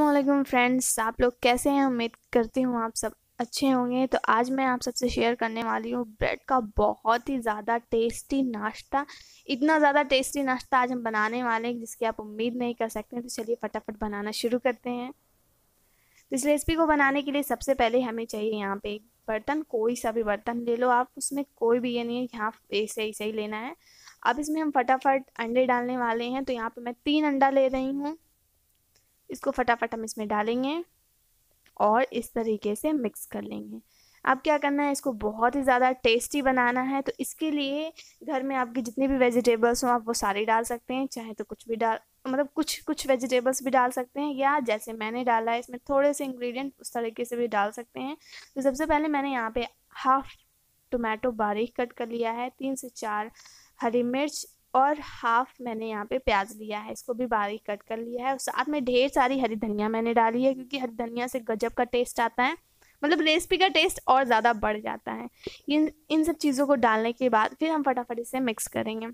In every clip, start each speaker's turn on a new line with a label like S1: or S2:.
S1: वालेकुम फ्रेंड्स आप लोग कैसे हैं? उम्मीद करती हूँ आप सब अच्छे होंगे। तो आज मैं आप सबसे शेयर करने वाली हूँ ब्रेड का बहुत ही ज़्यादा टेस्टी नाश्ता। इतना ज़्यादा टेस्टी नाश्ता आज हम बनाने वाले हैं जिसकी आप उम्मीद नहीं कर सकते। तो चलिए फटाफट बनाना शुरू करते हैं। तो इस रेसिपी को बनाने के लिए सबसे पहले हमें चाहिए यहाँ पे एक बर्तन, कोई सा भी बर्तन ले लो आप। उसमें कोई भी ये नहीं है यहाँ ऐसे ऐसे ही लेना है। अब इसमें हम फटाफट अंडे डालने वाले हैं। तो यहाँ पे मैं तीन अंडा ले रही हूँ। इसको फटाफट हम इसमें डालेंगे और इस तरीके से मिक्स कर लेंगे। अब क्या करना है, इसको बहुत ही ज़्यादा टेस्टी बनाना है तो इसके लिए घर में आपके जितने भी वेजिटेबल्स हों, आप वो सारे डाल सकते हैं, चाहे तो कुछ भी डाल मतलब कुछ कुछ वेजिटेबल्स भी डाल सकते हैं, या जैसे मैंने डाला है, इसमें थोड़े से इंग्रेडिएंट उस तरीके से भी डाल सकते हैं। तो सबसे पहले मैंने यहाँ पे हाफ़ टोमेटो बारीक कट कर लिया है, तीन से चार हरी मिर्च और हाफ़ मैंने यहाँ पे प्याज लिया है, इसको भी बारीक कट कर लिया है और साथ में ढेर सारी हरी धनिया मैंने डाली है क्योंकि हरी धनिया से गजब का टेस्ट आता है। मतलब रेसिपी का टेस्ट और ज़्यादा बढ़ जाता है। इन इन सब चीज़ों को डालने के बाद फिर हम फटाफट इसे मिक्स करेंगे।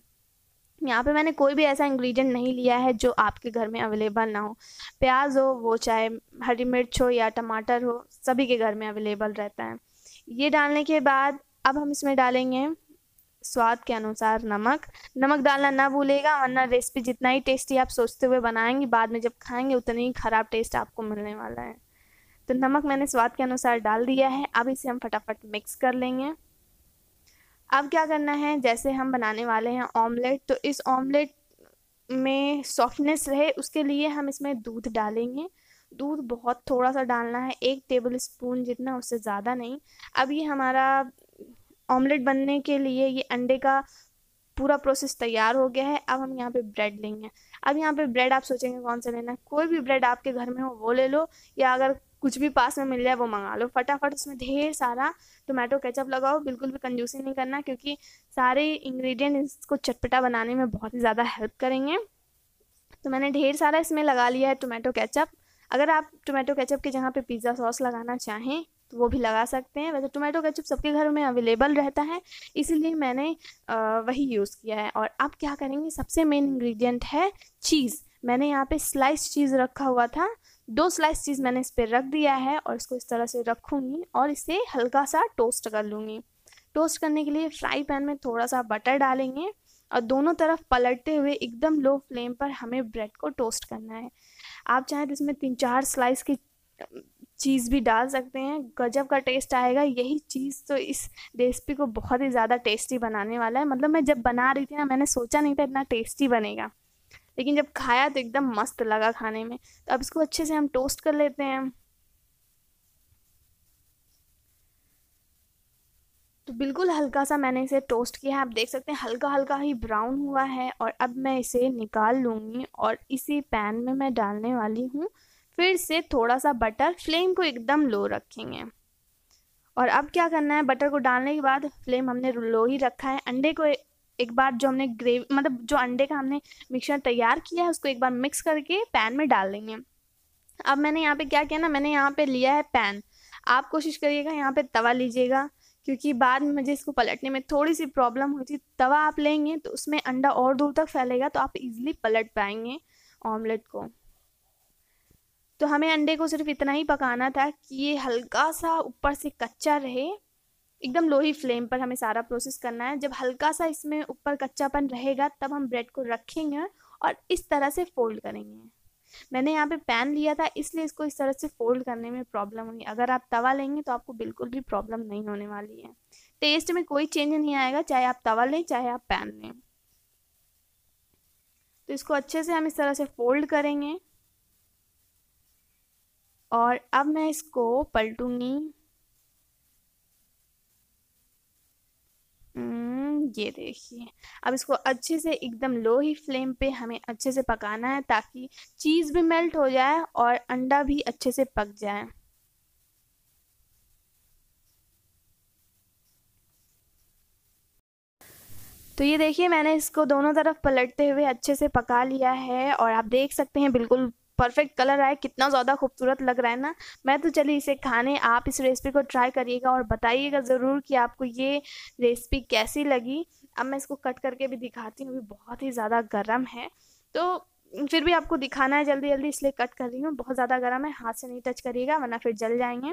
S1: यहाँ पे मैंने कोई भी ऐसा इंग्रेडिएंट नहीं लिया है जो आपके घर में अवेलेबल ना हो। प्याज हो, वो चाहे हरी मिर्च हो या टमाटर हो, सभी के घर में अवेलेबल रहता है। ये डालने के बाद अब हम इसमें डालेंगे स्वाद के अनुसार नमक। नमक डालना ना भूलेगा, वरना रेसिपी जितना ही टेस्टी आप सोचते हुए बनाएँगे, बाद में जब खाएँगे, उतना ही ख़राब टेस्ट आपको मिलने वाला है। तो नमक मैंने स्वाद के अनुसार डाल दिया है, अब इसे हम फटाफट मिक्स कर लेंगे। अब क्या करना है, जैसे हम बनाने वाले हैं ऑमलेट तो इस ऑमलेट में सॉफ्टनेस रहे, उसके लिए हम इसमें दूध डालेंगे। दूध बहुत थोड़ा सा डालना है, एक टेबल स्पून जितना, उससे ज़्यादा नहीं। अब ये हमारा ऑमलेट बनने के लिए ये अंडे का पूरा प्रोसेस तैयार हो गया है। अब हम यहाँ पे ब्रेड लेंगे। अब यहाँ पे ब्रेड आप सोचेंगे कौन सा लेना है? कोई भी ब्रेड आपके घर में हो, वो ले लो या अगर कुछ भी पास में मिल जाए, वो मंगा लो। फटाफट उसमें ढेर सारा टोमेटो केचप लगाओ। बिल्कुल भी कंजूसी नहीं करना, क्योंकि सारे इंग्रेडिएंट इसको चटपटा बनाने में बहुत ही ज़्यादा हेल्प करेंगे। तो मैंने ढेर सारा इसमें लगा लिया है टोमेटो केचप। अगर आप टोमेटो केचप के जगह पे पिज़्ज़ा सॉस लगाना चाहें तो वो भी लगा सकते हैं। वैसे टोमेटो केचप सबके घर में अवेलेबल रहता है, इसीलिए मैंने वही यूज़ किया है। और अब क्या करेंगे, सबसे मेन इंग्रेडिएंट है चीज़। मैंने यहाँ पे स्लाइस चीज़ रखा हुआ था। दो स्लाइस चीज़ मैंने इस पर रख दिया है और इसको इस तरह से रखूँगी और इसे हल्का सा टोस्ट कर लूँगी। टोस्ट करने के लिए फ्राई पैन में थोड़ा सा बटर डालेंगे और दोनों तरफ़ पलटते हुए एकदम लो फ्लेम पर हमें ब्रेड को टोस्ट करना है। आप चाहें तो इसमें तीन चार स्लाइस की चीज़ भी डाल सकते हैं, गजब का टेस्ट आएगा। यही चीज़ तो इस रेसिपी को बहुत ही ज़्यादा टेस्टी बनाने वाला है। मतलब मैं जब बना रही थी ना, मैंने सोचा नहीं था इतना टेस्टी बनेगा। लेकिन जब खाया तो एकदम मस्त लगा खाने में। तो अब इसको अच्छे से हम टोस्ट कर लेते हैं। तो बिल्कुल हल्का सा मैंने इसे टोस्ट किया है। आप देख सकते हैं हल्का हल्का ही ब्राउन हुआ है और अब मैं इसे निकाल लूँगी और इसी पैन में मैं डालने वाली हूँ। फिर से थोड़ा सा बटर फ्लेम को एकदम लो रखेंगे। और अब क्या करना है? बटर को डालने के बाद फ्लेम हमने लो ही रखा है। अंडे को एक बार जो हमने ग्रेवी मतलब जो अंडे का हमने मिक्सचर तैयार किया है, उसको एक बार मिक्स करके पैन में डाल देंगे। अब मैंने यहाँ पे क्या किया ना, मैंने यहाँ पे लिया है पैन आप कोशिश करिएगा यहाँ पे तवा लीजिएगा, क्योंकि बाद में मुझे इसको पलटने में थोड़ी सी प्रॉब्लम हुई थी। तवा आप लेंगे तो उसमें अंडा और दूर तक फैलेगा तो आप इजीली पलट पाएँगे ऑमलेट को। तो हमें अंडे को सिर्फ़ इतना ही पकाना था कि ये हल्का सा ऊपर से कच्चा रहे, एकदम लो ही फ्लेम पर हमें सारा प्रोसेस करना है। जब हल्का सा इसमें ऊपर कच्चापन रहेगा, तब हम ब्रेड को रखेंगे और इस तरह से फोल्ड करेंगे। मैंने यहाँ पे पैन लिया था, इसलिए इसको इस तरह से फोल्ड करने में प्रॉब्लम हुई। अगर आप तवा लेंगे तो आपको बिल्कुल भी प्रॉब्लम नहीं होने वाली है। टेस्ट में कोई चेंज नहीं आएगा, चाहे आप तवा लें, चाहे आप पैन लें। तो इसको अच्छे से हम इस तरह से फोल्ड करेंगे। और अब मैं इसको पलटूँगी। हम्म, ये देखिए। अब इसको अच्छे से एकदम लो ही फ्लेम पे हमें अच्छे से पकाना है ताकि चीज़ भी मेल्ट हो जाए और अंडा भी अच्छे से पक जाए। तो ये देखिए मैंने इसको दोनों तरफ़ पलटते हुए अच्छे से पका लिया है और आप देख सकते हैं बिल्कुल परफेक्ट कलर आए, कितना ज़्यादा खूबसूरत लग रहा है ना। मैं तो चलिए इसे खाने, आप इस रेसिपी को ट्राई करिएगा और बताइएगा ज़रूर कि आपको ये रेसिपी कैसी लगी। अब मैं इसको कट करके भी दिखाती हूँ, अभी बहुत ही ज़्यादा गर्म है। तो फिर भी आपको दिखाना है जल्दी जल्दी इसलिए कट कर रही हूँ। बहुत ज़्यादा गर्म है, हाथ से नहीं टच करिएगा, वरना फिर जल जाएँगे।